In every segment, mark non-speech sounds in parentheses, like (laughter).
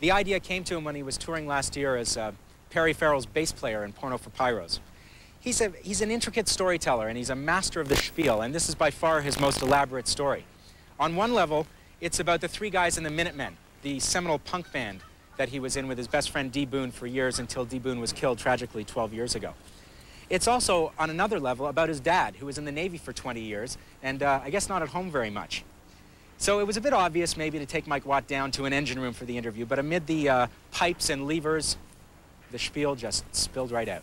The idea came to him when he was touring last year as uh, Perry Farrell's bass player in Porno for Pyros. He's, a, he's an intricate storyteller, and he's a master of the spiel, and this is by far his most elaborate story. On one level, it's about the three guys in the Minutemen, the seminal punk band that he was in with his best friend D. Boon for years until D. Boon was killed tragically 12 years ago. It's also, on another level, about his dad, who was in the Navy for 20 years, and uh, I guess not at home very much. So it was a bit obvious maybe to take Mike Watt down to an engine room for the interview, but amid the uh, pipes and levers, the spiel just spilled right out.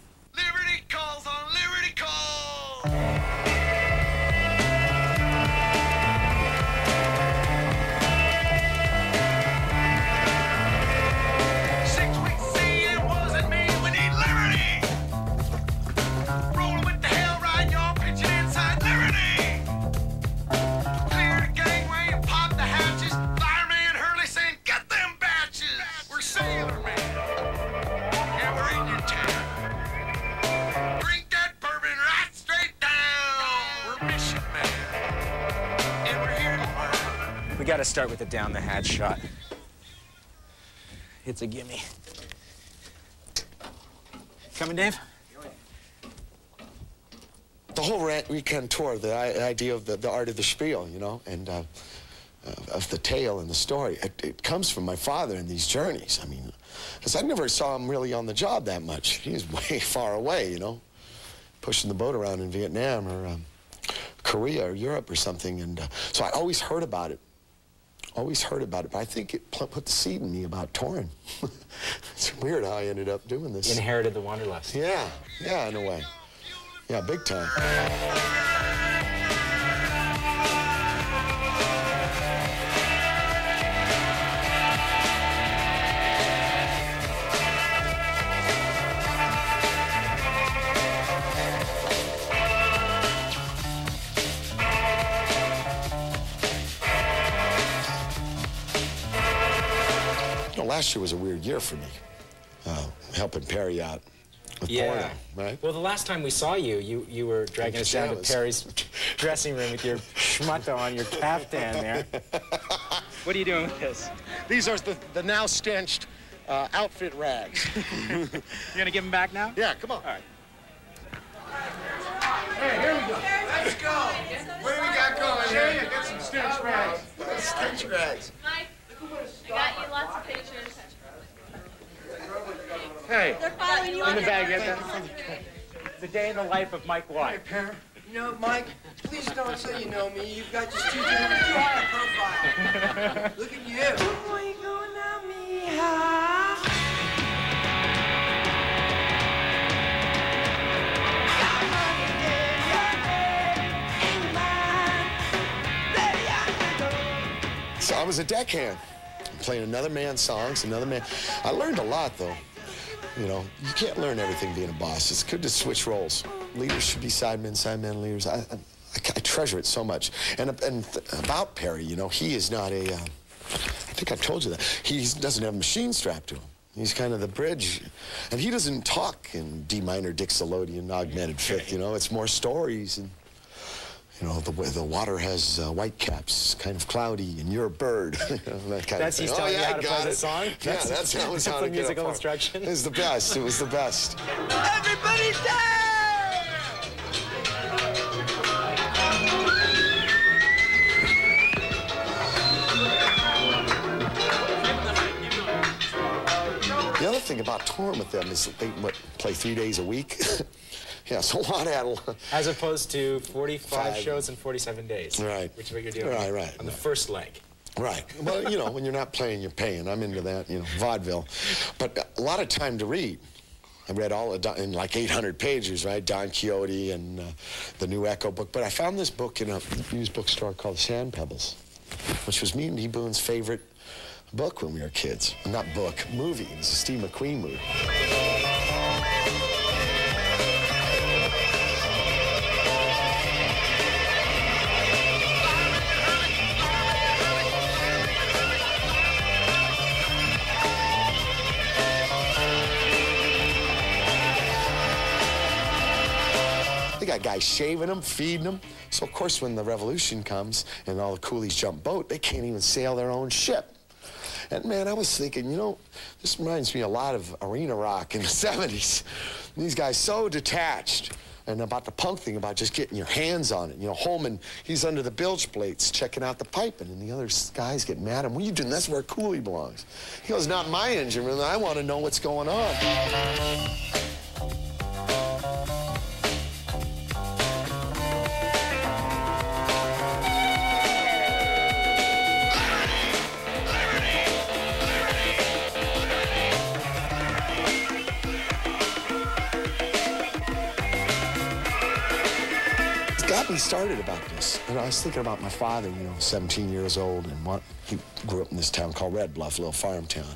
To got to start with the down the hatch shot. It's a gimme. Coming, Dave? the whole rant weekend tour, the idea of the, the art of the spiel, you know, and uh, uh, of the tale and the story, it, it comes from my father in these journeys. I mean, because I never saw him really on the job that much. He was (laughs) way far away, you know, pushing the boat around in Vietnam or um, Korea or Europe or something. And uh, so I always heard about it. Always heard about it, but I think it put the seed in me about touring. (laughs) it's weird how I ended up doing this. Inherited the wanderlust. Yeah, yeah, in a way. Yeah, big time. Last year was a weird year for me, uh, helping Perry out with porno, right? Well, the last time we saw you, you, you were dragging us down to. Perry's (laughs) dressing room with your schmutto on your caftan there. (laughs) what are you doing with this? These are the, the now stenched uh, outfit rags. (laughs) You're gonna give them back now? yeah, come on. All right. Hey, here we go. Let's go. What do we got going here? Get some stench rags. Stench rags. Mike, I got you lots of pictures. Hey, They're following you In on the bag, phone. yes. The day in the life of Mike Watt. You know, Mike, please don't say you know me. You've got just too, too high a profile. Look at you. So I was a deckhand, playing another man's songs, another man. I learned a lot, though. You know, you can't learn everything being a boss. It's good to switch roles. Leaders should be sidemen, sidemen leaders. I, I, I treasure it so much. And, and about Perry, you know, he is not a. Uh, I think I've told you that. He doesn't have a machine strapped to him. He's kind of the bridge. And he doesn't talk in D minor, Mixolydian, augmented fifth, you know. It's more stories and. You know, the, wa- the water has uh, white caps, kind of cloudy, and you're a bird. (laughs) That kind That's of thing. he's oh, telling yeah, you how to got play the it. song? Yeah, That's- that's (laughs) how that's how the to get musical instruction? It was the best. It was the best. Everybody down! Thing about touring with them is that they what, play three days a week. (laughs) yeah, so a lot of As opposed to 45 Five. shows in 47 days. Right. Which is what you're doing. Right, right, On the first leg. Right. Well, you know, when you're not playing, you're paying. I'm into that, you know, vaudeville. But a lot of time to read. I read all in like 800 pages, right? Don Quixote and uh, the new Eco book. But I found this book in a used bookstore called Sand Pebbles, which was me and D. Boon's favorite book when we were kids. Not book, movie. It a Steve McQueen movie. They got guys shaving them, feeding them. So, of course, when the revolution comes and all the coolies jump boat, they can't even sail their own ship. And man, I was thinking, you know, this reminds me a lot of arena rock in the (laughs) 70s. These guys so detached. And about the punk thing, about just getting your hands on it. You know, Holman, he's under the bilge plates checking out the piping, and the other guys get mad at him. What are you doing? That's where Cooley belongs. He goes, not my engine room. I want to know what's going on. Got me started about this. And I was thinking about my father, you know, 17 years old, and what he grew up in this town called Red Bluff, a little farm town.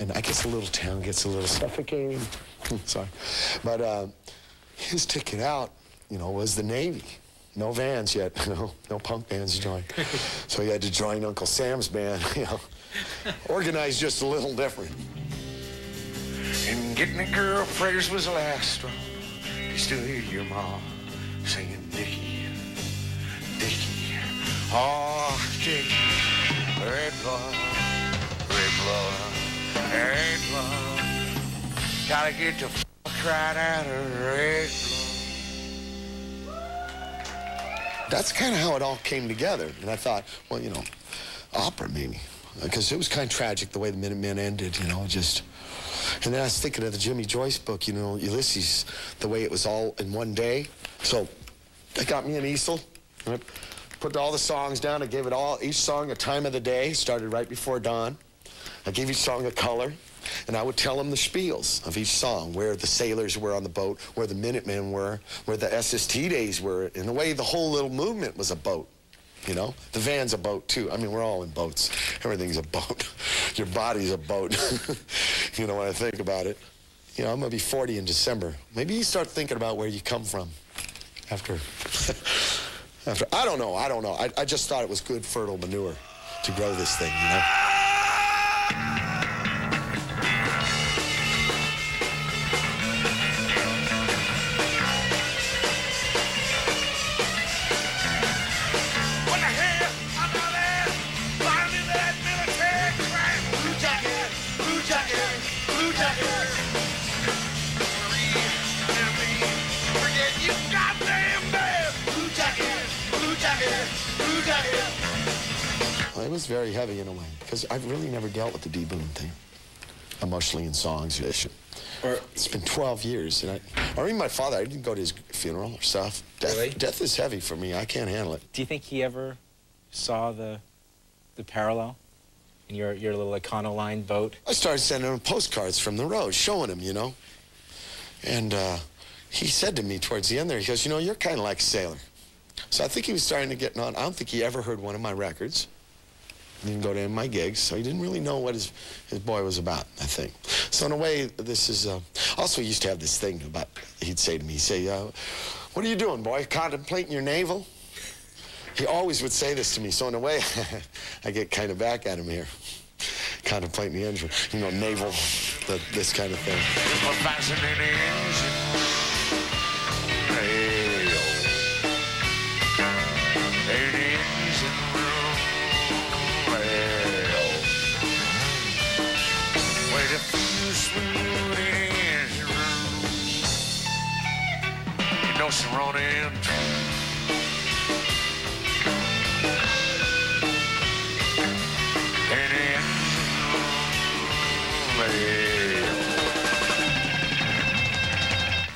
And I guess a little town gets a little suffocating. (laughs) Sorry. But uh, his ticket out, you know, was the Navy. No vans yet, (laughs) no, no punk bands to join. (laughs) so he had to join Uncle Sam's band, you know. Organized just a little different. And getting a girl prayers was the last straw. You still hear your mom singing blood. Gotta get the fuck right out of red. That's kind of how it all came together. And I thought, well, you know, opera maybe. Because it was kind of tragic the way the Minutemen ended, you know, just. And then I was thinking of the Jimmy Joyce book, you know, Ulysses, the way it was all in one day. So I got me an easel. Put all the songs down. I gave it all, each song a time of the day. Started right before dawn. I gave each song a color. And I would tell them the spiels of each song, where the sailors were on the boat, where the Minutemen were, where the SST days were. In a way, the whole little movement was a boat. You know, the van's a boat too. I mean, we're all in boats. Everything's a boat. (laughs) Your body's a boat. (laughs) you know, when I think about it. You know, I'm gonna be 40 in December. Maybe you start thinking about where you come from after. (laughs) after I don't know. I don't know. I, I just thought it was good fertile manure to grow this thing. You know. Was very heavy in a way because I've really never dealt with the D Boon thing emotionally in songs. Ish. Or It's been 12 years, and I, or even my father, I didn't go to his funeral or stuff. Death, Really? death is heavy for me. I can't handle it. do you think he ever saw the the parallel in your your little Econoline boat? I started sending him postcards from the road, showing him, you know. And uh, he said to me towards the end there, he goes, you know, you're kind of like a sailor. So I think he was starting to get on. I don't think he ever heard one of my records. Didn't go to any of my gigs, so he didn't really know what his, his boy was about, I think. So in a way, this is... Uh, also, he used to have this thing about, he'd say to me, he'd say, uh, what are you doing, boy? Contemplating your navel? He always would say this to me, so in a way, (laughs) I get kind of back at him here. Contemplating the engine, you know, naval, the, this kind of thing.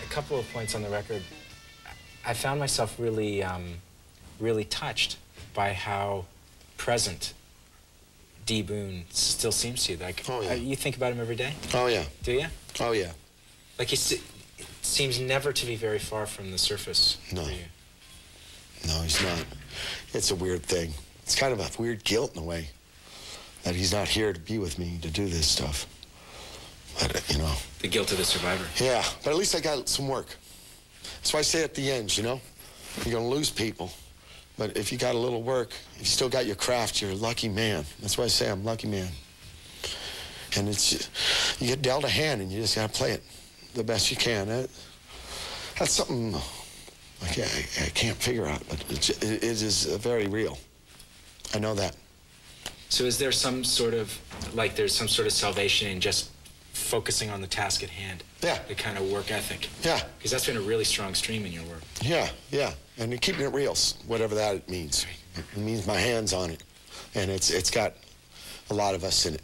A couple of points on the record. I found myself really, um, really touched by how present D. Boon still seems to you. Like, Oh, yeah. uh, you think about him every day, Oh, yeah. do you? Oh, yeah. Like he seems never to be very far from the surface. No. No, he's not. It's a weird thing. It's kind of a weird guilt in a way that he's not here to be with me to do this stuff. But, uh, you know, The guilt of the survivor. yeah, but at least I got some work. That's why I say at the end, you know, you're going to lose people. But if you got a little work, if you still got your craft, you're a lucky man. That's why I say I'm lucky man. And it's, you get dealt a hand and you just got to play it the best you can. That, that's something I can't, I can't figure out, but it, it is very real. I know that. So is there some sort of, like there's some sort of salvation in just focusing on the task at hand? Yeah. The kind of work ethic? Yeah. Because that's been a really strong stream in your work. Yeah, yeah, and you're keeping it real, whatever that means. It means my hands on it, and it's it's got a lot of us in it,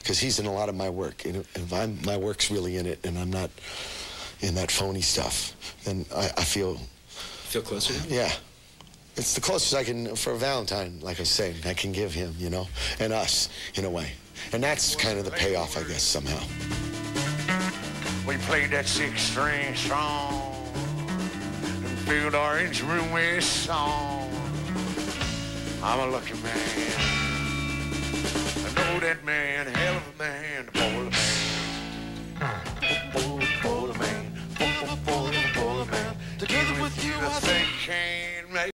because he's in a lot of my work. And if I'm, my work's really in it, and I'm not in that phony stuff, then I, I feel, Feel closer to him? yeah, it's the closest I can for Valentine, like I say, I can give him, you know, and us in a way, and that's kind of the payoff, I guess, somehow. We played that six string strong and filled our engine room with song. I'm a lucky man. I know that man